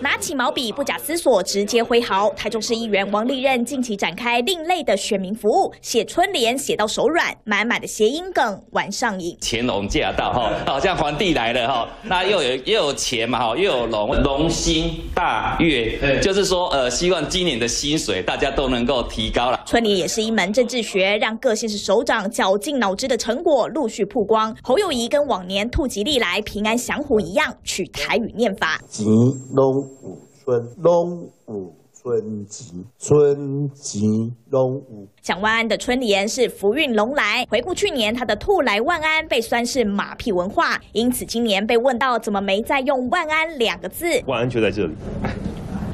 拿起毛笔，不假思索，直接挥毫。台中市议员王立任近期展开另类的选民服务，写春联写到手软，满满的谐音梗玩上瘾。乾隆驾到哈，好像皇帝来了哈，那又有又有钱嘛哈，又有龙，龙心大悦，就是说呃，希望今年的薪水大家都能够提高了。春联也是一门政治学，让各县市首长绞尽脑汁的成果陆续曝光。侯友谊跟往年兔吉利来、平安祥虎一样，取台语念法。吉龙春龙舞春吉春吉龙舞。蒋万安的春联是福运龙来。回顾去年，他的兔来万安被酸是马屁文化，因此今年被问到怎么没再用万安两个字，万安就在这里。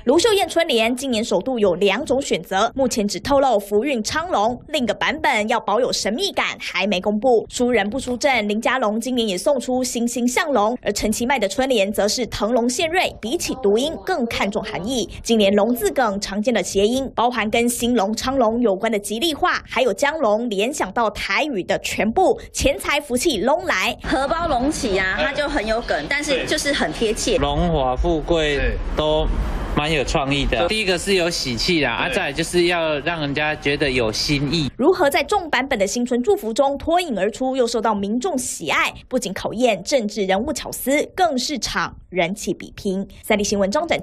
卢秀燕春联今年首度有两种选择，目前只透露福运昌隆，另一个版本要保有神秘感，还没公布。输人不输阵，林佳龙今年也送出欣欣向荣，而陈其迈的春联则是腾龙献瑞，比起读音更看重含义。今年龙字梗常见的谐音，包含跟兴隆、昌隆有关的吉利话，还有将龙联想到台语的全部，钱财福气龙来，荷包隆起啊，它就很有梗，但是就是很贴切，荣华富贵都。蛮有创意的。第一个是有喜气啦，啊，再就是要让人家觉得有新意。如何在众版本的新春祝福中脱颖而出，又受到民众喜爱，不仅考验政治人物巧思，更是场人气比拼。三立新闻张展。